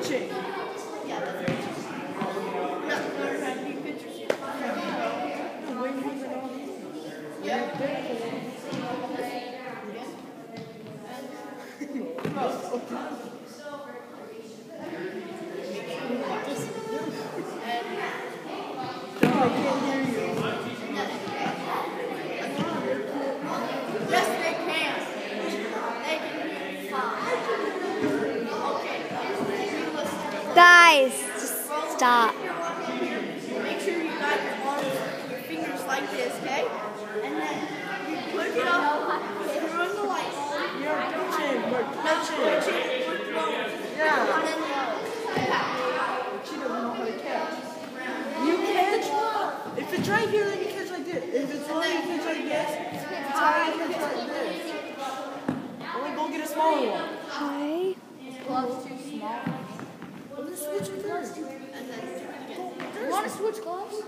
teaching. Yeah, that's right. Yeah. Oh, okay. Guys, just stop. Make sure you got your arms, your fingers like this, okay? And then you put it up, turn the light on, You're touching. We're touch touching. it, put it on, Yeah. and then low. She doesn't know how to catch. You catch. If it's right here, then you catch like this. If it's low, you catch like this. If it's high, you catch like this. Only go get a smaller one. Hi. Gloves too small. Well, then switch it there. And then do it again. Want to switch gloves?